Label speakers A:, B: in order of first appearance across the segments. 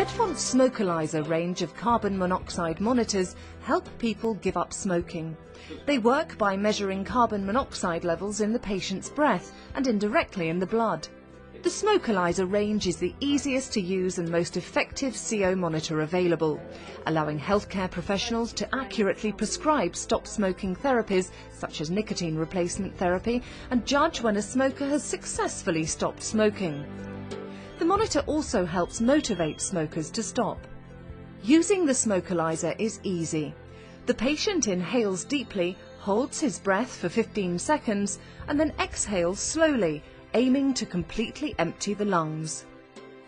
A: Bedfont's Smokerlyzer range of carbon monoxide monitors help people give up smoking. They work by measuring carbon monoxide levels in the patient's breath and indirectly in the blood. The Smokerlyzer range is the easiest to use and most effective CO monitor available, allowing healthcare professionals to accurately prescribe stop smoking therapies such as nicotine replacement therapy and judge when a smoker has successfully stopped smoking. Monitor also helps motivate smokers to stop. Using the Smokerlyzer is easy. The patient inhales deeply, holds his breath for 15 seconds and then exhales slowly aiming to completely empty the lungs.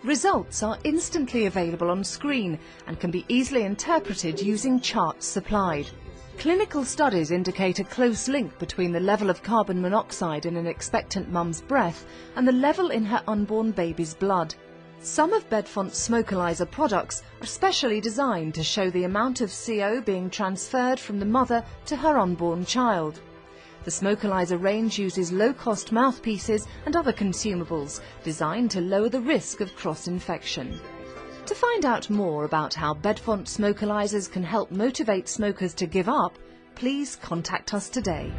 A: Results are instantly available on screen and can be easily interpreted using charts supplied. Clinical studies indicate a close link between the level of carbon monoxide in an expectant mum's breath and the level in her unborn baby's blood. Some of Bedfont's Smokerlyzer products are specially designed to show the amount of CO being transferred from the mother to her unborn child. The Smokerlyzer range uses low-cost mouthpieces and other consumables designed to lower the risk of cross-infection. To find out more about how Bedfont Smokerlyzers can help motivate smokers to give up, please contact us today.